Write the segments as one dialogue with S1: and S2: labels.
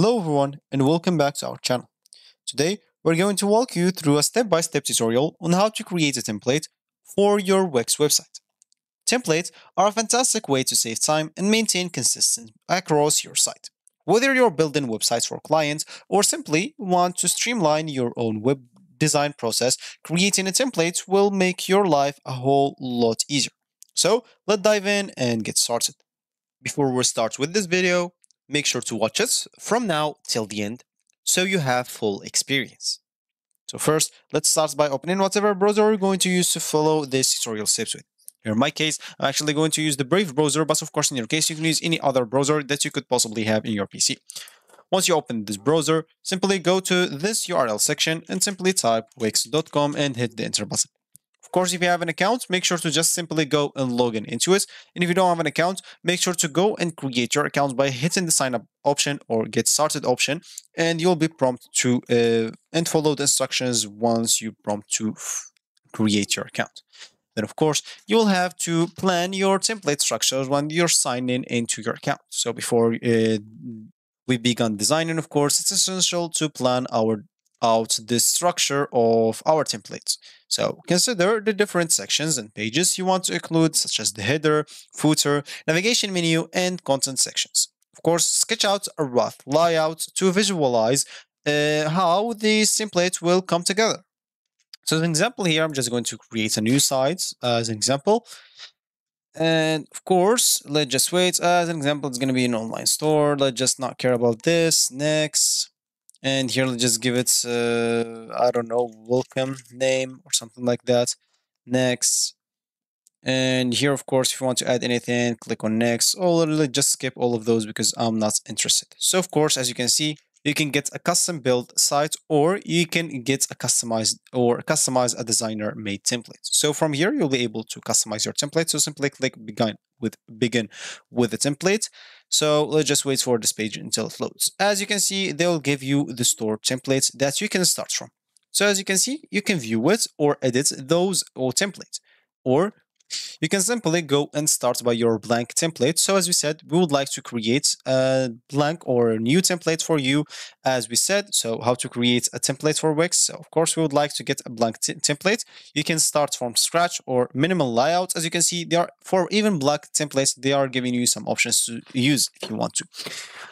S1: Hello everyone and welcome back to our channel. Today we're going to walk you through a step-by-step tutorial on how to create a template for your Wix website. Templates are a fantastic way to save time and maintain consistency across your site. Whether you're building websites for clients or simply want to streamline your own web design process, creating a template will make your life a whole lot easier. So let's dive in and get started. Before we start with this video, make sure to watch us from now till the end so you have full experience. So first, let's start by opening whatever browser we're going to use to follow this tutorial steps with. Here in my case, I'm actually going to use the Brave browser, but of course in your case, you can use any other browser that you could possibly have in your PC. Once you open this browser, simply go to this URL section and simply type wix.com and hit the enter button. Of course, if you have an account, make sure to just simply go and log in into it. And if you don't have an account, make sure to go and create your account by hitting the sign up option or get started option. And you'll be prompted to uh, and follow the instructions once you prompt to create your account. Then, of course, you will have to plan your template structures when you're signing into your account. So before uh, we begin designing, of course, it's essential to plan our out the structure of our templates. So consider the different sections and pages you want to include, such as the header, footer, navigation menu, and content sections. Of course, sketch out a rough layout to visualize uh, how these templates will come together. So as an example here, I'm just going to create a new site as an example. And of course, let's just wait. As an example, it's going to be an online store. Let's just not care about this. Next. And here, let's just give it, uh, I don't know, welcome name or something like that. Next. And here, of course, if you want to add anything, click on next or just skip all of those because I'm not interested. So, of course, as you can see, you can get a custom built site or you can get a customized or customize a designer made template. So from here, you'll be able to customize your template. So simply click begin with begin with the template. So let's just wait for this page until it loads. As you can see, they'll give you the store templates that you can start from. So as you can see, you can view it or edit those or templates or you can simply go and start by your blank template. So as we said, we would like to create a blank or a new template for you, as we said. So how to create a template for Wix. So of course, we would like to get a blank template. You can start from scratch or minimal layout. As you can see, there are for even blank templates, they are giving you some options to use if you want to.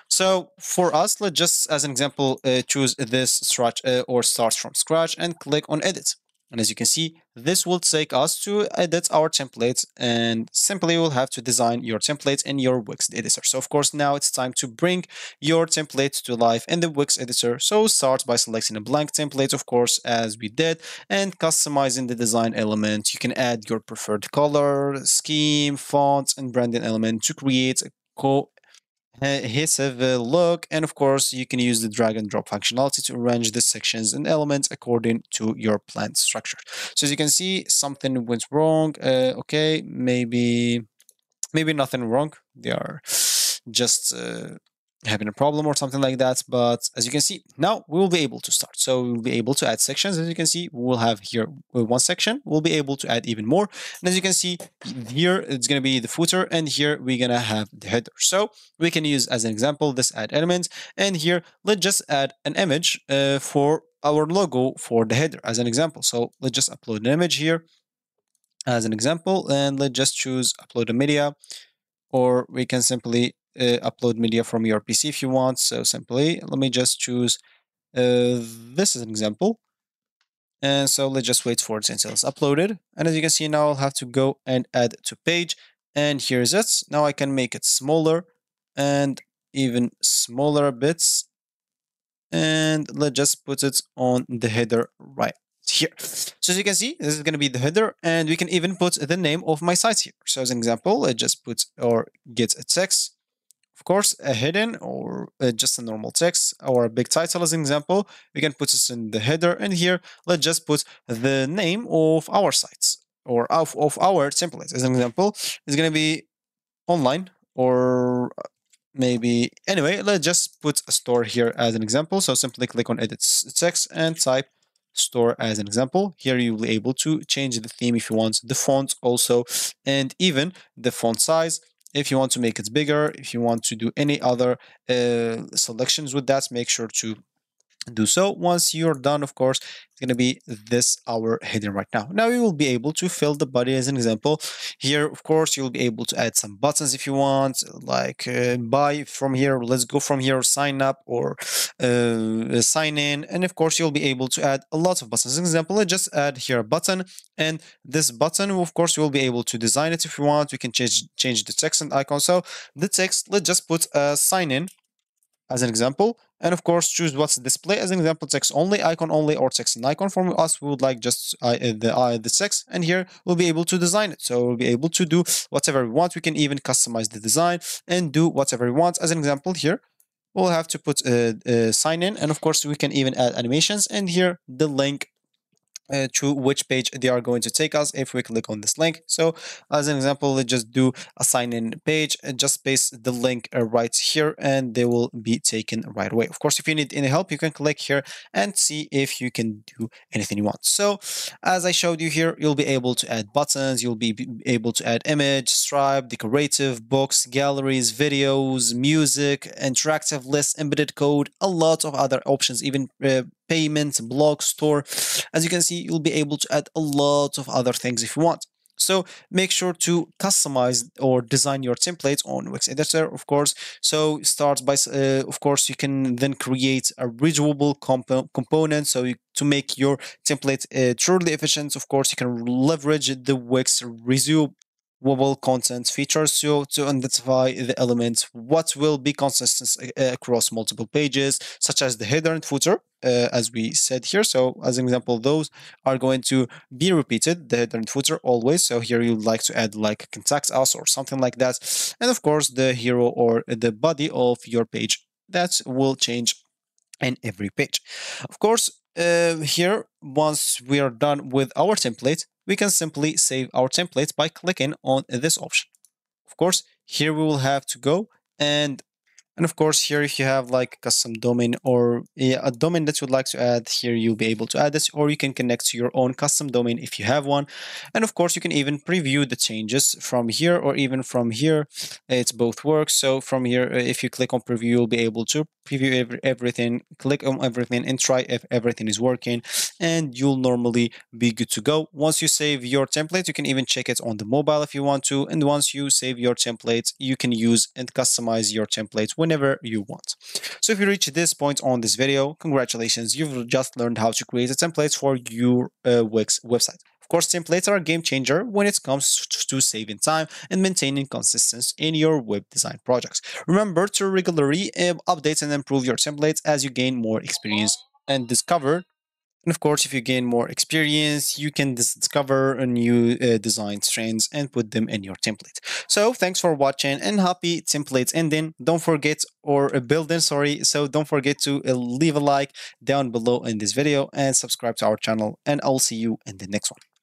S1: So for us, let's just as an example, uh, choose this scratch uh, or start from scratch and click on edit. And as you can see, this will take us to uh, edit our templates and simply we'll have to design your templates in your Wix editor. So of course, now it's time to bring your template to life in the Wix editor. So start by selecting a blank template, of course, as we did, and customizing the design element. You can add your preferred color, scheme, font, and branding element to create a co adhesive a look and of course you can use the drag and drop functionality to arrange the sections and elements according to your planned structure. So as you can see something went wrong uh, okay maybe maybe nothing wrong. They are just uh, having a problem or something like that. But as you can see, now we will be able to start. So we'll be able to add sections. As you can see, we'll have here one section. We'll be able to add even more. And as you can see here, it's going to be the footer and here we're going to have the header. So we can use as an example, this add element. And here, let's just add an image uh, for our logo for the header as an example. So let's just upload an image here as an example. And let's just choose upload a media or we can simply uh, upload media from your PC if you want. So simply, let me just choose uh, this as an example. And so let's just wait for it until it's uploaded. And as you can see now, I'll have to go and add to page. And here's it. Now I can make it smaller and even smaller bits. And let's just put it on the header right here. So as you can see, this is going to be the header and we can even put the name of my site here. So as an example, let's just put or get a text of course, a hidden or uh, just a normal text or a big title as an example, we can put this in the header. And here, let's just put the name of our sites or of, of our templates. As an example, it's going to be online or maybe anyway let's just put a store here as an example so simply click on edit text and type store as an example here you'll be able to change the theme if you want the font also and even the font size If you want to make it bigger, if you want to do any other uh, selections with that, make sure to do so. Once you're done, of course, it's going to be this our heading right now. Now you will be able to fill the body as an example. Here, of course, you'll be able to add some buttons if you want, like uh, buy from here, let's go from here, sign up or uh, sign in. And of course, you'll be able to add a lot of buttons. As an example, let's just add here a button and this button, of course, you'll be able to design it if you want. We can change, change the text and icon. So the text, let's just put a sign in as an example and of course choose what's display. As an example text only icon only or text and icon. For us we would like just uh, the uh, the text. And here we'll be able to design it. So we'll be able to do whatever we want. We can even customize the design and do whatever we want. As an example here we'll have to put a, a sign in. And of course we can even add animations. And here the link uh, to which page they are going to take us if we click on this link. So as an example, let's just do a sign in page and just paste the link uh, right here and they will be taken right away. Of course, if you need any help, you can click here and see if you can do anything you want. So as I showed you here, you'll be able to add buttons, you'll be able to add image, stripe, decorative, books, galleries, videos, music, interactive lists, embedded code, a lot of other options, even uh, payments, blog store. As you can see, you'll be able to add a lot of other things if you want. So make sure to customize or design your templates on Wix Editor, of course. So start by, uh, of course, you can then create a reusable comp component. So you, to make your template uh, truly efficient, of course, you can leverage the Wix resume wobble content features to, to identify the elements what will be consistent uh, across multiple pages such as the header and footer uh, as we said here. So as an example those are going to be repeated the header and footer always. So here you'd like to add like contact us or something like that. And of course the hero or the body of your page. That will change in every page. Of course uh, here once we are done with our template we can simply save our templates by clicking on this option. Of course, here we will have to go and and of course, here if you have like custom domain or a domain that you'd like to add, here you'll be able to add this, or you can connect to your own custom domain if you have one. And of course, you can even preview the changes from here or even from here. It's both works. So from here, uh, if you click on preview, you'll be able to preview every, everything, click on everything and try if everything is working and you'll normally be good to go. Once you save your template, you can even check it on the mobile if you want to. And once you save your template, you can use and customize your template whenever you want. So if you reach this point on this video, congratulations, you've just learned how to create a template for your uh, Wix website. Of course, templates are a game changer when it comes to saving time and maintaining consistency in your web design projects. Remember to regularly uh, update and improve your templates as you gain more experience and discover and of course, if you gain more experience, you can discover new uh, design trends and put them in your template. So thanks for watching and happy templates ending. Don't forget or uh, building, sorry. So don't forget to uh, leave a like down below in this video and subscribe to our channel. And I'll see you in the next one.